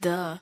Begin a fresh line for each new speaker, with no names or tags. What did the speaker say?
Duh.